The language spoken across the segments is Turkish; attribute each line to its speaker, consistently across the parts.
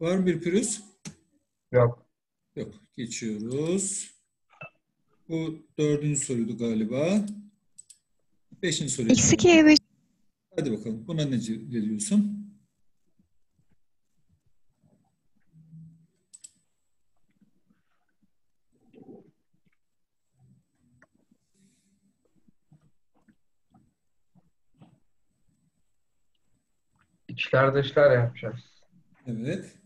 Speaker 1: Var mı bir pürüz?
Speaker 2: Yok.
Speaker 1: Yok. Geçiyoruz. Bu dördüncü soruydu galiba. Beşinci soruya.
Speaker 3: Eksi K bölü
Speaker 1: Hadi bakalım. Buna ne diyorsun?
Speaker 2: İçler dışlar yapacağız.
Speaker 1: Evet.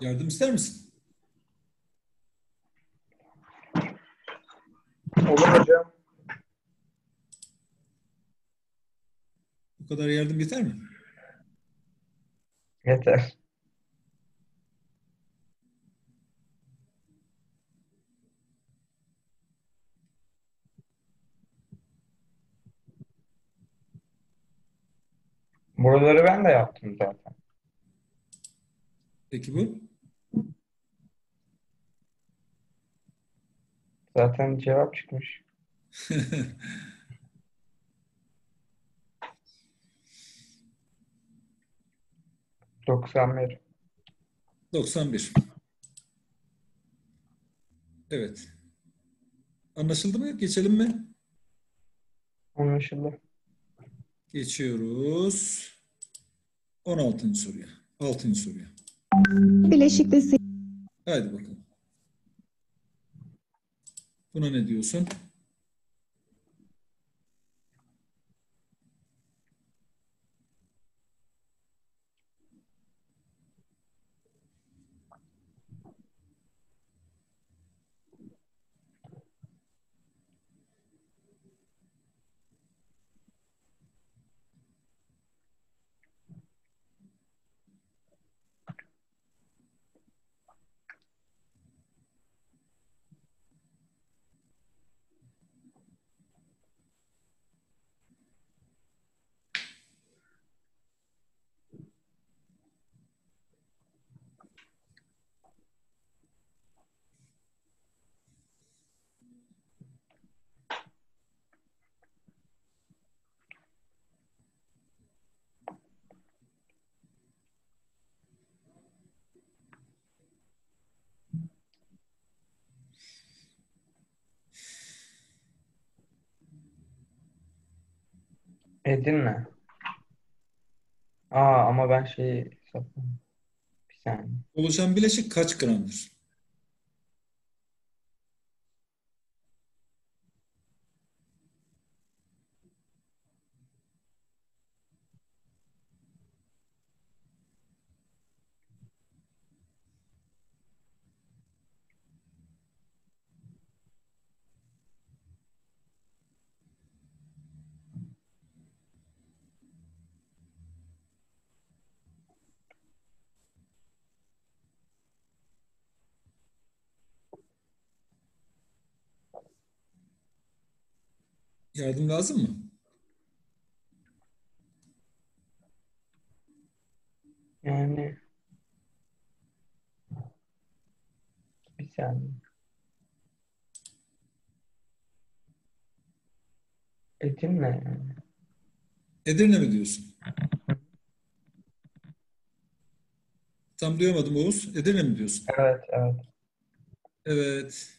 Speaker 1: Yardım ister misin?
Speaker 2: Olur hocam.
Speaker 1: Bu kadar yardım yeter mi?
Speaker 2: Yeter. Buraları ben de yaptım zaten.
Speaker 1: Peki bu?
Speaker 2: Zaten cevap çıkmış. 91.
Speaker 1: 91. Evet. Anlaşıldı mı? Geçelim mi?
Speaker 2: Anlaşıldı.
Speaker 1: Geçiyoruz. 16. soruya. 6. soruya.
Speaker 3: Bileşikte se-
Speaker 1: Haydi bakalım. Buna ne diyorsun?
Speaker 2: Edirne. Aa ama ben şeyi hesaplamadım. Bir saniye.
Speaker 1: Oluşan bileşik kaç gramdır? Yardım lazım mı?
Speaker 2: Yani bir saniye. Edirne yani.
Speaker 1: Edirne mi diyorsun? Tam duyamadım Oğuz. Edirne mi diyorsun?
Speaker 2: Evet, evet.
Speaker 1: Evet.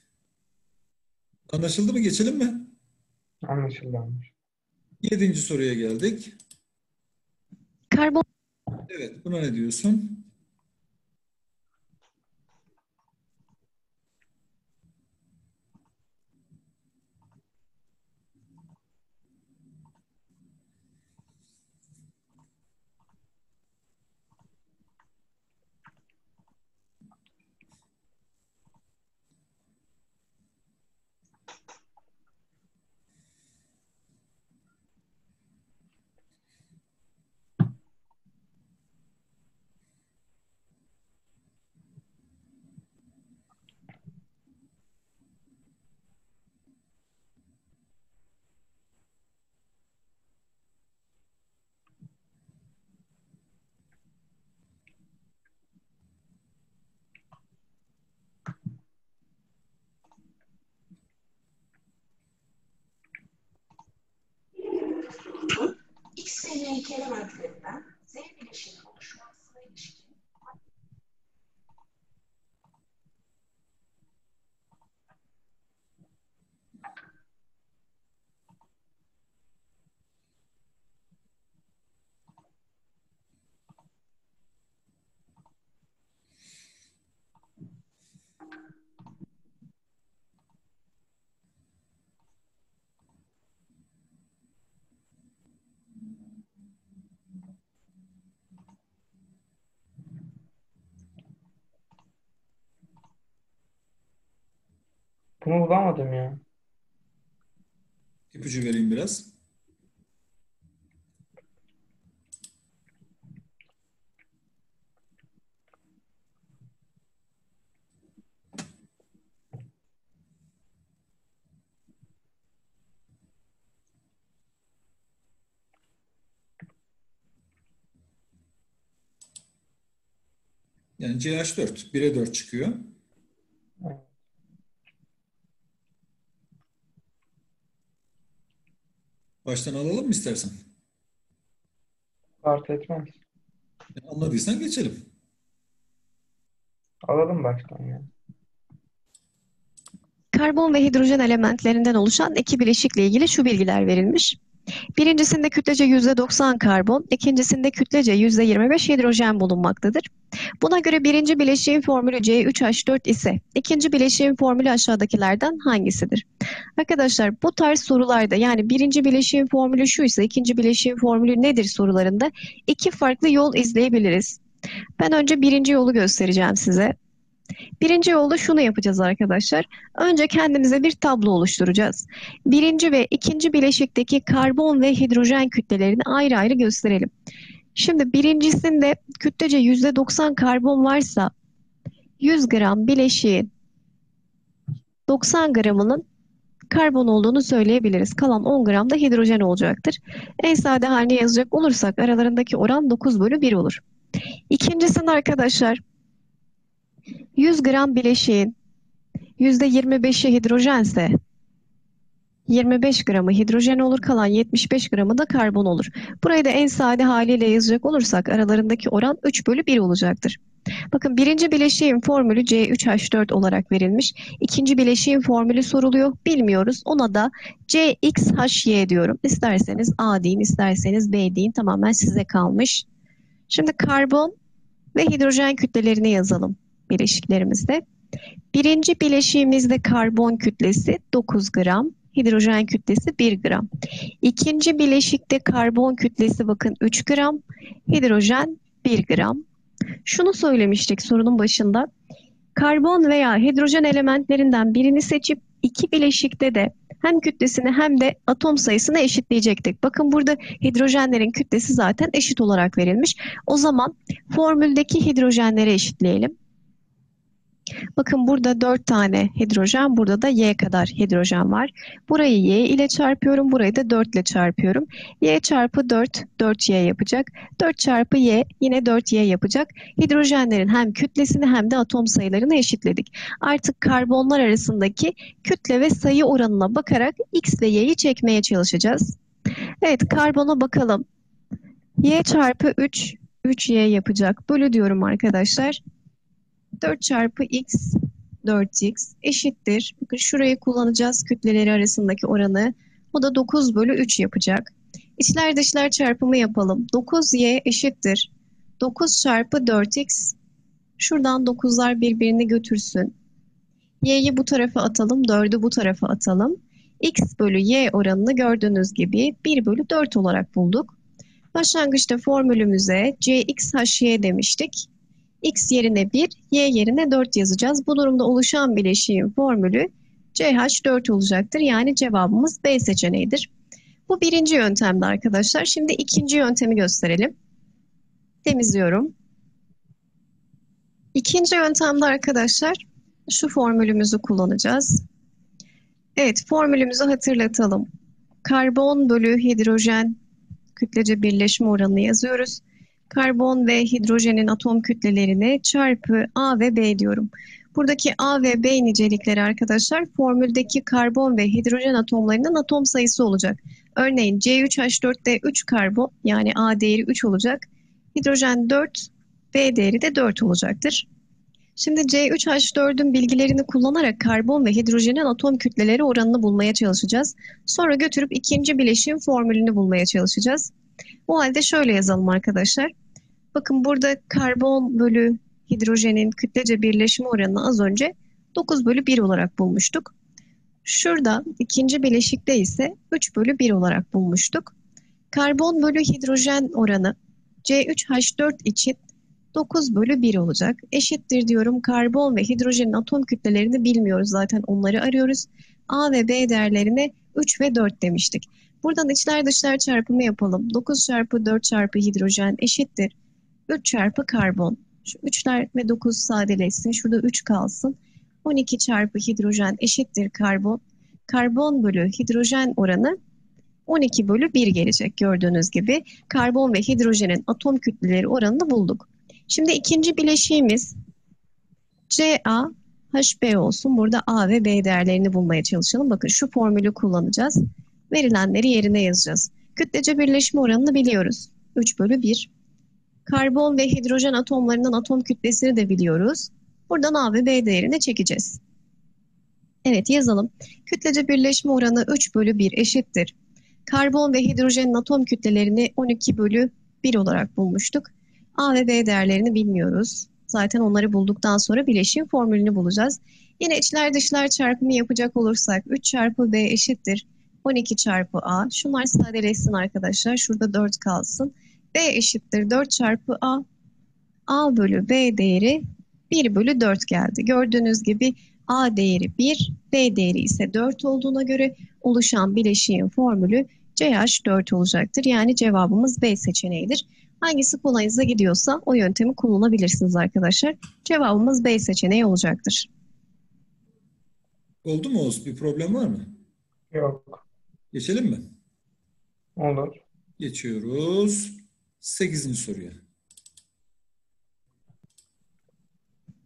Speaker 1: Anlaşıldı mı? Geçelim mi?
Speaker 2: Anlaşılmış.
Speaker 1: Yedinci soruya geldik.
Speaker 3: Karbon
Speaker 1: Evet, buna ne diyorsun?
Speaker 2: Bunu bulamadım ya.
Speaker 1: İpucu vereyim biraz. Yani CH4 1'e 4 çıkıyor.
Speaker 2: Evet.
Speaker 1: Baştan alalım mı istersen?
Speaker 2: Fark etmez.
Speaker 1: Yani anladıysan geçelim.
Speaker 2: Alalım baştan ya.
Speaker 3: karbon ve hidrojen elementlerinden oluşan iki bileşikle ilgili şu bilgiler verilmiş. Birincisinde kütlece %90 karbon, ikincisinde kütlece %25 hidrojen bulunmaktadır. Buna göre birinci bileşiğin formülü C3H4 ise ikinci bileşiğin formülü aşağıdakilerden hangisidir? Arkadaşlar bu tarz sorularda yani birinci bileşiğin formülü şuysa ikinci bileşiğin formülü nedir sorularında iki farklı yol izleyebiliriz. Ben önce birinci yolu göstereceğim size. Birinci yolda şunu yapacağız arkadaşlar. Önce kendimize bir tablo oluşturacağız. Birinci ve ikinci bileşikteki karbon ve hidrojen kütlelerini ayrı ayrı gösterelim. Şimdi birincisinde kütlece %90 karbon varsa 100 gram bileşiğin 90 gramının karbon olduğunu söyleyebiliriz. Kalan 10 gram da hidrojen olacaktır. En sade haline yazacak olursak aralarındaki oran 9 bölü 1 olur. İkincisinde arkadaşlar 100 gram bileşiğin %25'i hidrojense 25 gramı hidrojen olur, kalan 75 gramı da karbon olur. Burayı da en sade haliyle yazacak olursak aralarındaki oran 3 bölü 1 olacaktır. Bakın birinci bileşiğin formülü C3H4 olarak verilmiş. İkinci bileşiğin formülü soruluyor. Bilmiyoruz. Ona da CXHY diyorum. İsterseniz A deyin, isterseniz B deyin. Tamamen size kalmış. Şimdi karbon ve hidrojen kütlelerini yazalım bileşiklerimizde. Birinci bileşiğimizde karbon kütlesi 9 gram, hidrojen kütlesi 1 gram. İkinci bileşikte karbon kütlesi bakın 3 gram, hidrojen 1 gram. Şunu söylemiştik sorunun başında. Karbon veya hidrojen elementlerinden birini seçip iki bileşikte de hem kütlesini hem de atom sayısını eşitleyecektik. Bakın burada hidrojenlerin kütlesi zaten eşit olarak verilmiş. O zaman formüldeki hidrojenleri eşitleyelim. Bakın burada 4 tane hidrojen, burada da Y kadar hidrojen var. Burayı Y ile çarpıyorum, burayı da 4 ile çarpıyorum. Y çarpı 4, 4Y yapacak. 4 çarpı Y yine 4Y yapacak. Hidrojenlerin hem kütlesini hem de atom sayılarını eşitledik. Artık karbonlar arasındaki kütle ve sayı oranına bakarak X ve Y'yi çekmeye çalışacağız. Evet, karbona bakalım. Y çarpı 3, 3Y yapacak. Bölü diyorum arkadaşlar. 4 çarpı x 4x eşittir. Bakın şurayı kullanacağız kütleleri arasındaki oranı. O da 9 bölü 3 yapacak. İçler dışlar çarpımı yapalım. 9y eşittir. 9 çarpı 4x. Şuradan 9'lar birbirini götürsün. y'yi bu tarafa atalım. 4'ü bu tarafa atalım. x bölü y oranını gördüğünüz gibi 1 bölü 4 olarak bulduk. Başlangıçta formülümüze cxhy demiştik x yerine 1, y yerine 4 yazacağız. Bu durumda oluşan bileşiğin formülü CH4 olacaktır. Yani cevabımız B seçeneğidir. Bu birinci yöntemdi arkadaşlar. Şimdi ikinci yöntemi gösterelim. Temizliyorum. İkinci yöntemde arkadaşlar şu formülümüzü kullanacağız. Evet formülümüzü hatırlatalım. Karbon bölü hidrojen kütlece birleşme oranını yazıyoruz karbon ve hidrojenin atom kütlelerini çarpı A ve B diyorum. Buradaki A ve B nicelikleri arkadaşlar formüldeki karbon ve hidrojen atomlarının atom sayısı olacak. Örneğin C3H4'te 3 karbon yani A değeri 3 olacak. Hidrojen 4, B değeri de 4 olacaktır. Şimdi C3H4'ün bilgilerini kullanarak karbon ve hidrojenin atom kütleleri oranını bulmaya çalışacağız. Sonra götürüp ikinci bileşiğin formülünü bulmaya çalışacağız. O halde şöyle yazalım arkadaşlar. Bakın burada karbon bölü hidrojenin kütlece birleşme oranını az önce 9 bölü 1 olarak bulmuştuk. Şurada ikinci bileşikte ise 3 bölü 1 olarak bulmuştuk. Karbon bölü hidrojen oranı C3H4 için 9 bölü 1 olacak. Eşittir diyorum karbon ve hidrojenin atom kütlelerini bilmiyoruz zaten onları arıyoruz. A ve B değerlerine 3 ve 4 demiştik. Buradan içler dışlar çarpımı yapalım. 9 çarpı 4 çarpı hidrojen eşittir. 3 çarpı karbon. Şu 3'ler ve 9 sadeleşsin. Şurada 3 kalsın. 12 çarpı hidrojen eşittir karbon. Karbon bölü hidrojen oranı 12 bölü 1 gelecek gördüğünüz gibi. Karbon ve hidrojenin atom kütleleri oranını bulduk. Şimdi ikinci bileşiğimiz Ca HB olsun. Burada A ve B değerlerini bulmaya çalışalım. Bakın şu formülü kullanacağız. Verilenleri yerine yazacağız. Kütlece birleşme oranını biliyoruz. 3 bölü 1. Karbon ve hidrojen atomlarının atom kütlesini de biliyoruz. Buradan A ve B değerini çekeceğiz. Evet yazalım. Kütlece birleşme oranı 3 bölü 1 eşittir. Karbon ve hidrojenin atom kütlelerini 12 bölü 1 olarak bulmuştuk. A ve B değerlerini bilmiyoruz. Zaten onları bulduktan sonra bileşim formülünü bulacağız. Yine içler dışlar çarpımı yapacak olursak 3 çarpı B eşittir 12 çarpı A. Şunlar sadeleşsin arkadaşlar. Şurada 4 kalsın. B eşittir 4 çarpı A. A bölü B değeri 1 bölü 4 geldi. Gördüğünüz gibi A değeri 1, B değeri ise 4 olduğuna göre oluşan bileşiğin formülü CH4 olacaktır. Yani cevabımız B seçeneğidir. Hangisi kolayınıza gidiyorsa o yöntemi kullanabilirsiniz arkadaşlar. Cevabımız B seçeneği olacaktır.
Speaker 1: Oldu mu Oğuz? Bir problem var mı?
Speaker 2: Yok.
Speaker 1: Geçelim mi?
Speaker 2: Olur.
Speaker 1: Geçiyoruz. 8. soruya.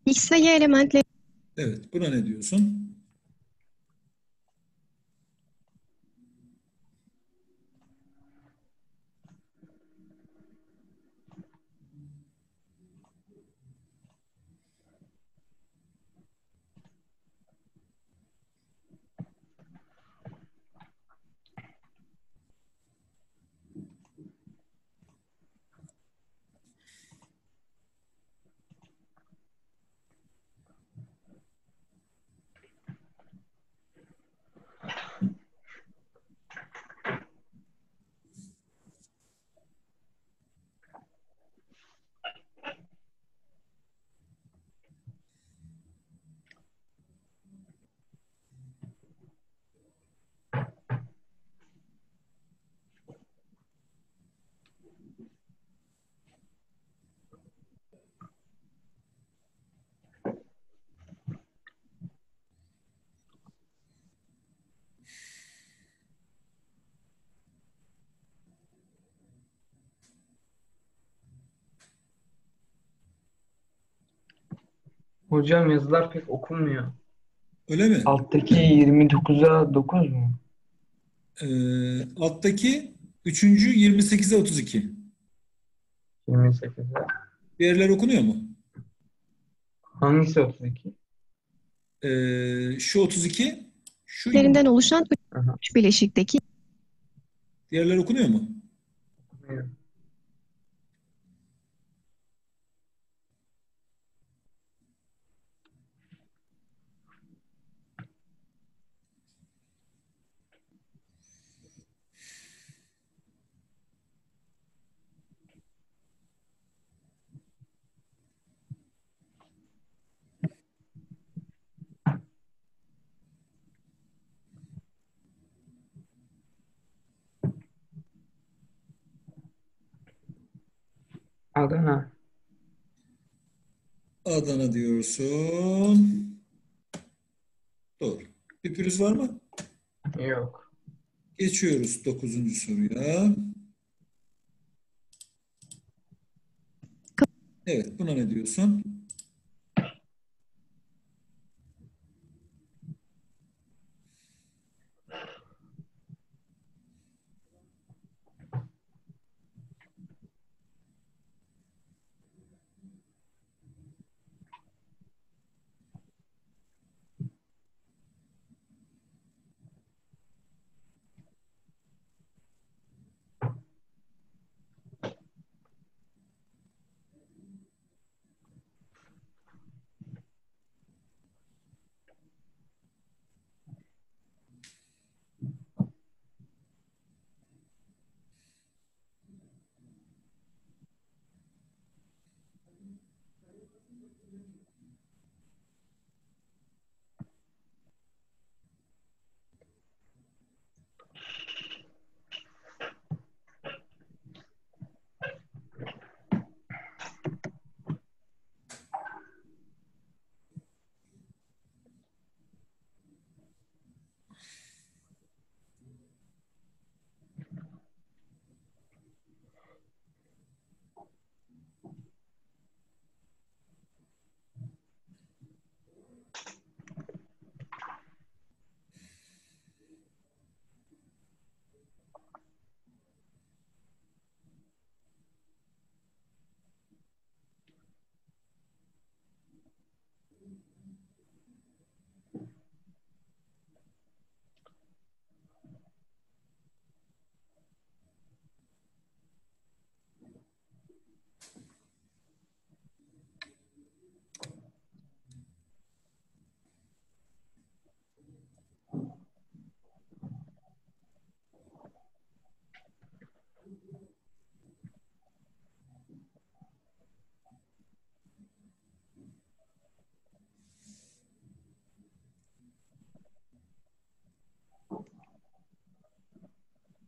Speaker 3: X ve Y elementleri
Speaker 1: Evet, buna ne diyorsun?
Speaker 2: Hocam yazılar pek okunmuyor.
Speaker 1: Öyle mi?
Speaker 2: Alttaki 29'a 9 mu?
Speaker 1: Ee, alttaki üçüncü 28'e 32.
Speaker 2: 28'e.
Speaker 1: Diğerler okunuyor mu?
Speaker 2: Hangisi 32?
Speaker 1: Ee, şu 32, şu
Speaker 3: Lerinden oluşan
Speaker 2: Aha.
Speaker 3: üç bileşikteki
Speaker 1: diğerler okunuyor mu?
Speaker 2: Okunuyor. Adana.
Speaker 1: Adana diyorsun. Doğru. Bir pürüz var mı?
Speaker 2: Yok.
Speaker 1: Geçiyoruz 9. soruya. Evet, buna ne diyorsun?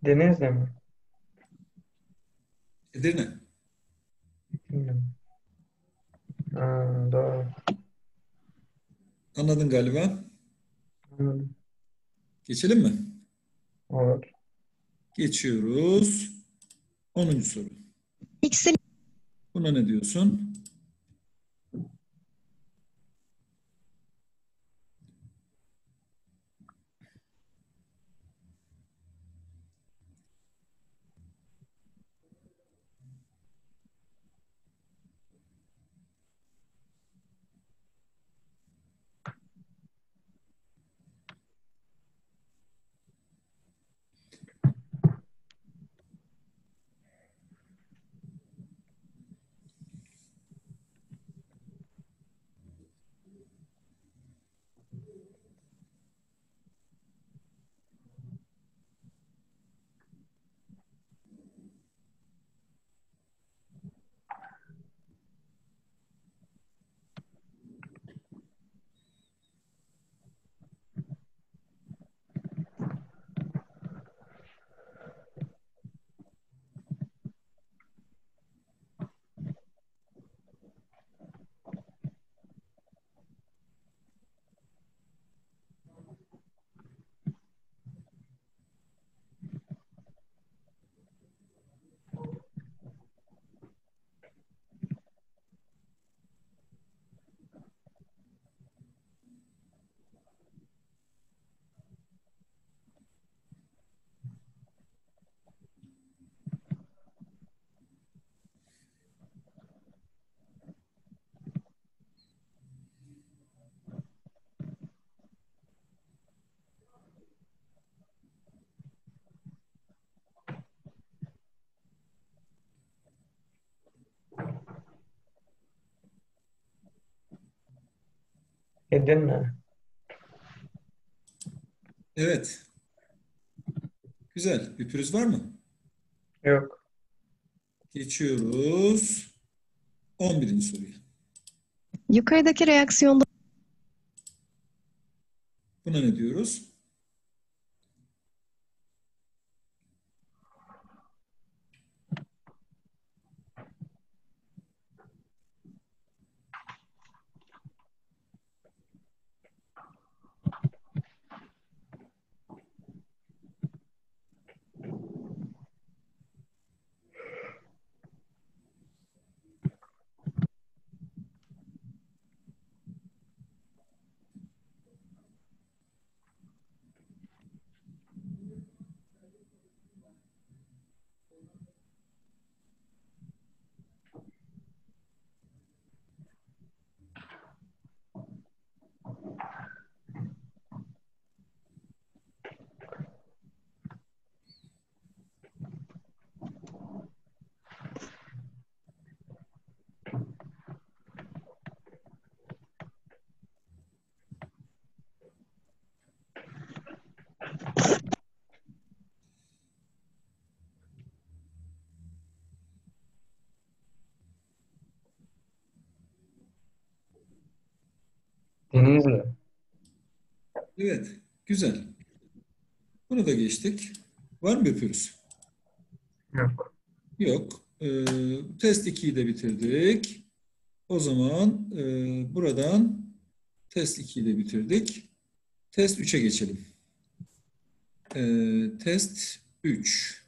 Speaker 2: Denizli mi?
Speaker 1: Edirne.
Speaker 2: Bilmiyorum. Ha, doğru.
Speaker 1: Anladın galiba.
Speaker 2: Anladım.
Speaker 1: Geçelim mi?
Speaker 2: Olur.
Speaker 1: Geçiyoruz. 10. soru.
Speaker 3: x'in
Speaker 1: Buna ne diyorsun?
Speaker 2: Edirne.
Speaker 1: Evet. Güzel. Bir pürüz var mı?
Speaker 2: Yok.
Speaker 1: Geçiyoruz 11. soruya.
Speaker 3: Yukarıdaki reaksiyonda
Speaker 1: Buna ne diyoruz?
Speaker 2: Denizli.
Speaker 1: Evet. Güzel. Bunu da geçtik. Var mı pürüz?
Speaker 2: Yok.
Speaker 1: Yok. Ee, test 2'yi de bitirdik. O zaman e, buradan test 2'yi de bitirdik. Test 3'e geçelim. Ee, test 3.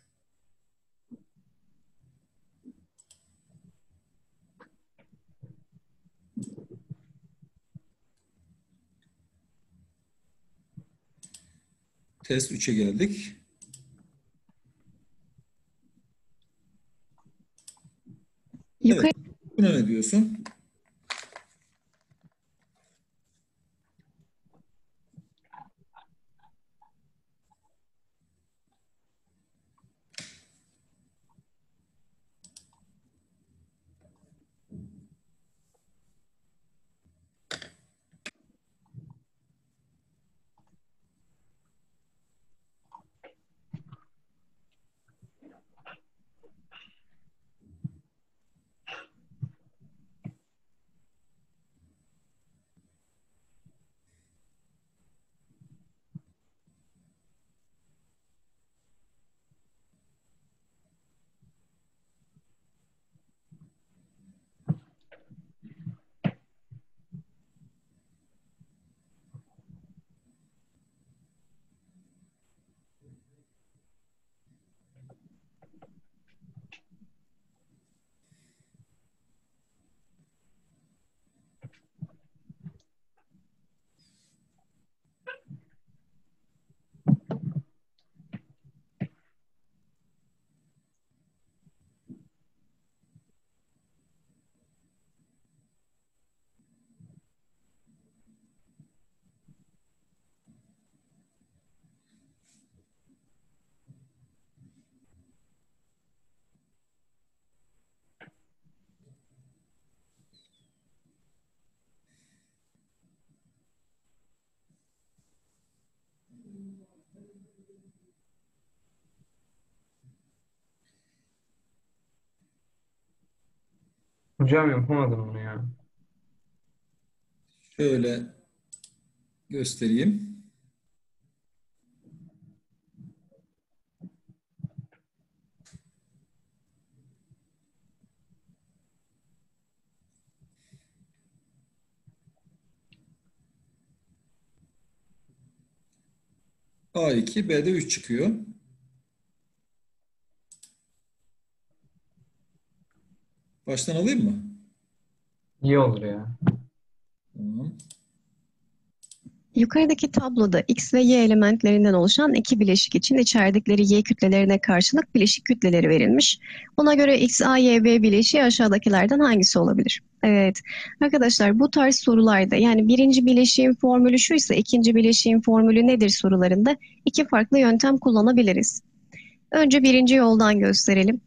Speaker 1: Test 3'e geldik.
Speaker 3: yukarı
Speaker 1: Buna ne diyorsun?
Speaker 2: Hocam yapamadım bunu ya.
Speaker 1: Şöyle göstereyim. A2, B'de 3 çıkıyor. Baştan alayım mı?
Speaker 2: İyi olur ya.
Speaker 1: Tamam.
Speaker 3: Yukarıdaki tabloda X ve Y elementlerinden oluşan iki bileşik için içerdikleri Y kütlelerine karşılık bileşik kütleleri verilmiş. Buna göre X, A, Y, B bileşiği aşağıdakilerden hangisi olabilir? Evet arkadaşlar bu tarz sorularda yani birinci bileşiğin formülü şuysa ikinci bileşiğin formülü nedir sorularında iki farklı yöntem kullanabiliriz. Önce birinci yoldan gösterelim.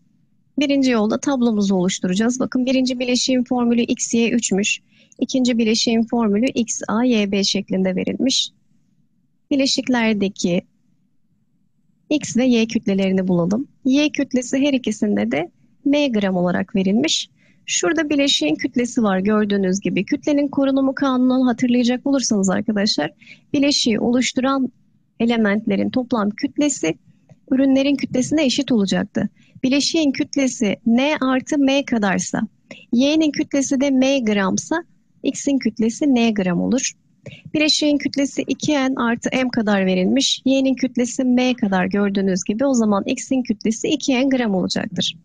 Speaker 3: Birinci yolda tablomuzu oluşturacağız. Bakın birinci bileşiğin formülü X, Y 3'müş. İkinci bileşiğin formülü XAYB şeklinde verilmiş. Bileşiklerdeki X ve Y kütlelerini bulalım. Y kütlesi her ikisinde de M gram olarak verilmiş. Şurada bileşiğin kütlesi var gördüğünüz gibi. Kütlenin korunumu kanununu hatırlayacak olursanız arkadaşlar, bileşiği oluşturan elementlerin toplam kütlesi ürünlerin kütlesine eşit olacaktı. Bileşiğin kütlesi N artı M kadarsa, Y'nin kütlesi de M gramsa, X'in kütlesi N gram olur. Bileşiğin kütlesi 2N artı M kadar verilmiş. Y'nin kütlesi M kadar gördüğünüz gibi o zaman X'in kütlesi 2N gram olacaktır.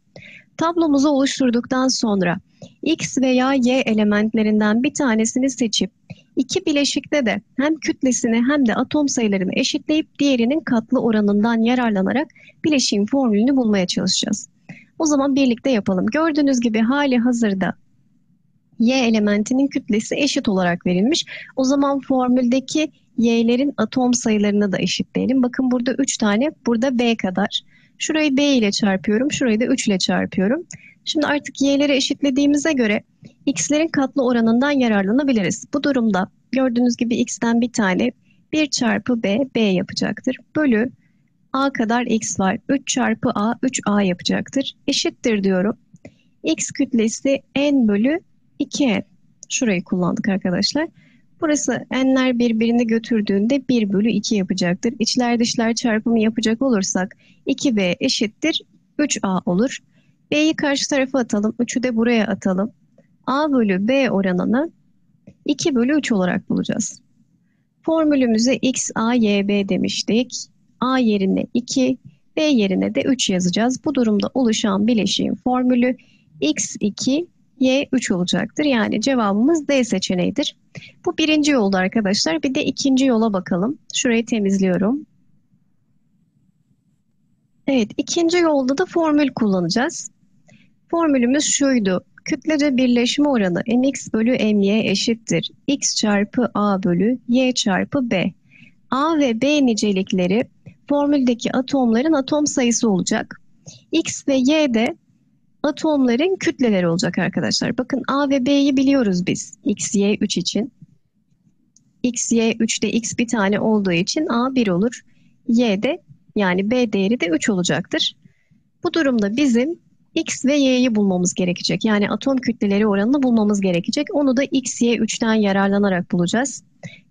Speaker 3: Tablomuzu oluşturduktan sonra X veya Y elementlerinden bir tanesini seçip iki bileşikte de hem kütlesini hem de atom sayılarını eşitleyip diğerinin katlı oranından yararlanarak bileşiğin formülünü bulmaya çalışacağız. O zaman birlikte yapalım. Gördüğünüz gibi hali hazırda Y elementinin kütlesi eşit olarak verilmiş. O zaman formüldeki Y'lerin atom sayılarını da eşitleyelim. Bakın burada 3 tane, burada B kadar. Şurayı B ile çarpıyorum, şurayı da 3 ile çarpıyorum. Şimdi artık Y'leri eşitlediğimize göre X'lerin katlı oranından yararlanabiliriz. Bu durumda gördüğünüz gibi X'ten bir tane 1 çarpı B, B yapacaktır. Bölü A kadar X var. 3 çarpı A, 3A yapacaktır. Eşittir diyorum. X kütlesi N bölü 2N. Şurayı kullandık arkadaşlar. Burası n'ler birbirini götürdüğünde 1 bölü 2 yapacaktır. İçler dışlar çarpımı yapacak olursak 2b eşittir 3a olur. b'yi karşı tarafa atalım. 3'ü de buraya atalım. a bölü b oranını 2 bölü 3 olarak bulacağız. Formülümüze x, a, y, b demiştik. a yerine 2, b yerine de 3 yazacağız. Bu durumda oluşan bileşiğin formülü x2, y3 olacaktır. Yani cevabımız D seçeneğidir. Bu birinci yolda arkadaşlar. Bir de ikinci yola bakalım. Şurayı temizliyorum. Evet, ikinci yolda da formül kullanacağız. Formülümüz şuydu. Kütlece birleşme oranı mx bölü my eşittir. x çarpı a bölü y çarpı b. A ve B nicelikleri formüldeki atomların atom sayısı olacak. X ve Y de atomların kütleleri olacak arkadaşlar. Bakın A ve B'yi biliyoruz biz. X, Y, 3 için. X, Y, 3'te X bir tane olduğu için A 1 olur. Y de yani B değeri de 3 olacaktır. Bu durumda bizim X ve Y'yi bulmamız gerekecek. Yani atom kütleleri oranını bulmamız gerekecek. Onu da X, Y, 3'ten yararlanarak bulacağız.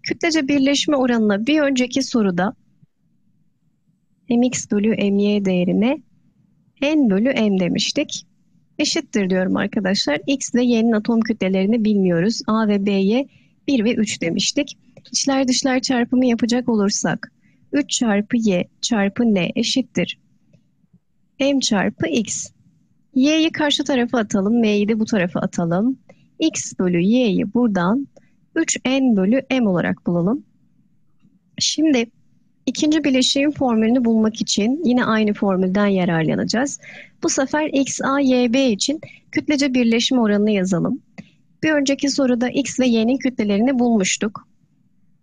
Speaker 3: Kütlece birleşme oranına bir önceki soruda mx bölü my değerine n bölü m demiştik. Eşittir diyorum arkadaşlar. X ve Y'nin atom kütlelerini bilmiyoruz. A ve B'ye 1 ve 3 demiştik. İçler dışlar çarpımı yapacak olursak 3 çarpı Y çarpı N eşittir. M çarpı X. Y'yi karşı tarafa atalım. M'yi de bu tarafa atalım. X bölü Y'yi buradan 3N bölü M olarak bulalım. Şimdi ikinci bileşiğin formülünü bulmak için yine aynı formülden yararlanacağız. Bu sefer X, A, Y, B için kütlece birleşme oranını yazalım. Bir önceki soruda X ve Y'nin kütlelerini bulmuştuk.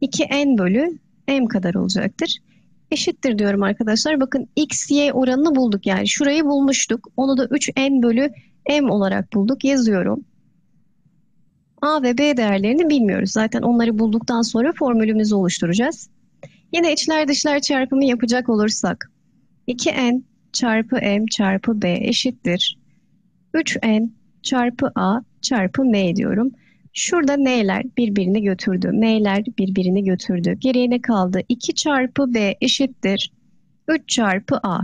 Speaker 3: 2N bölü M kadar olacaktır. Eşittir diyorum arkadaşlar. Bakın X, Y oranını bulduk yani. Şurayı bulmuştuk. Onu da 3N bölü M olarak bulduk. Yazıyorum. A ve B değerlerini bilmiyoruz. Zaten onları bulduktan sonra formülümüzü oluşturacağız. Yine içler dışlar çarpımı yapacak olursak 2n çarpı m çarpı b eşittir. 3n çarpı a çarpı m diyorum. Şurada n'ler birbirini götürdü. m'ler birbirini götürdü. Geriye ne kaldı? 2 çarpı b eşittir. 3 çarpı a.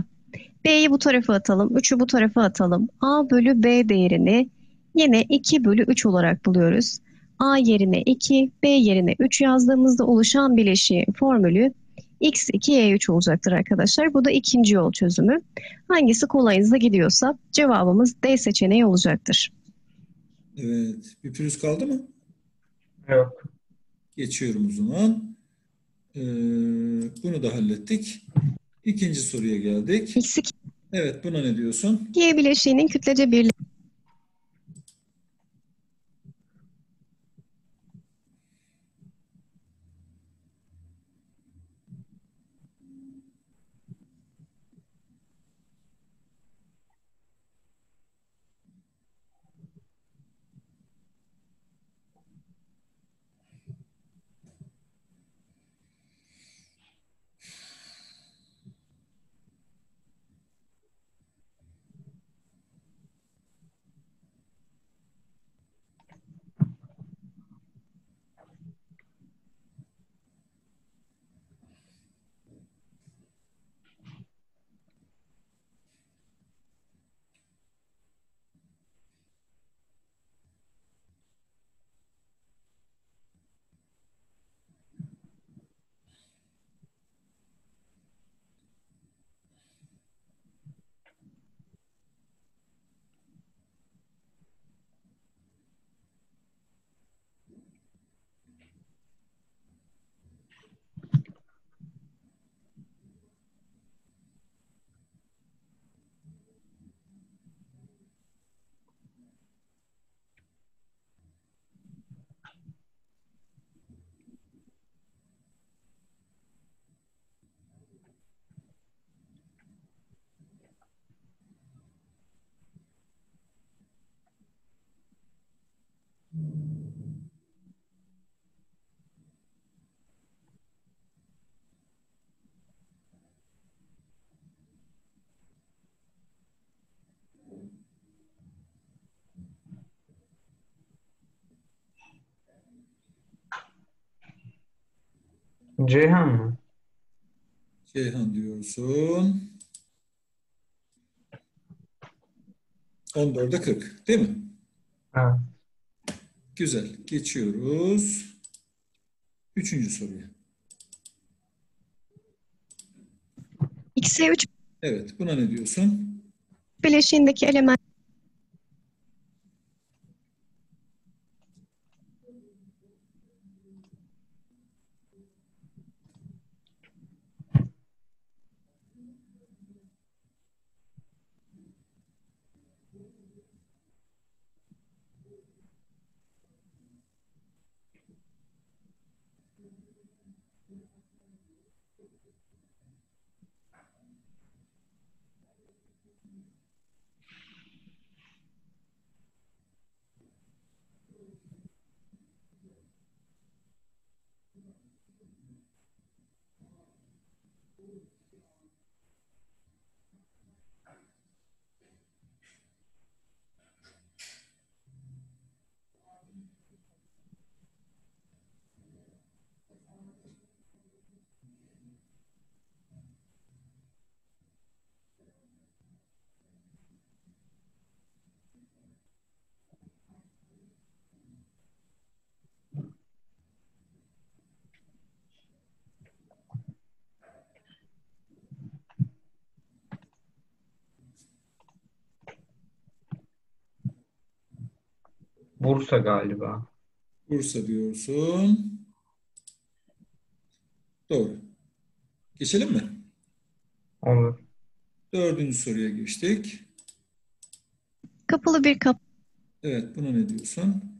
Speaker 3: b'yi bu tarafa atalım. 3'ü bu tarafa atalım. a bölü b değerini yine 2 bölü 3 olarak buluyoruz. A yerine 2, B yerine 3 yazdığımızda oluşan bileşiğin formülü x2y3 olacaktır arkadaşlar. Bu da ikinci yol çözümü. Hangisi kolayınıza gidiyorsa cevabımız D seçeneği olacaktır.
Speaker 1: Evet. Bir pürüz kaldı mı?
Speaker 2: Yok.
Speaker 1: Geçiyorum o zaman. Ee, bunu da hallettik. İkinci soruya geldik.
Speaker 3: X2
Speaker 1: Evet, buna ne diyorsun?
Speaker 3: Y bileşiğinin kütlece birliği
Speaker 2: Ceyhan mı?
Speaker 1: Ceyhan diyorsun. 14'e 40 değil mi?
Speaker 2: Evet.
Speaker 1: Güzel. Geçiyoruz. Üçüncü soruya.
Speaker 3: X'e 3
Speaker 1: Evet. Buna ne diyorsun?
Speaker 3: bileşiğindeki element
Speaker 2: Bursa galiba.
Speaker 1: Bursa diyorsun. Doğru. Geçelim mi?
Speaker 2: Olur.
Speaker 1: Dördüncü soruya geçtik.
Speaker 3: kapalı bir kap
Speaker 1: Evet, buna ne diyorsun?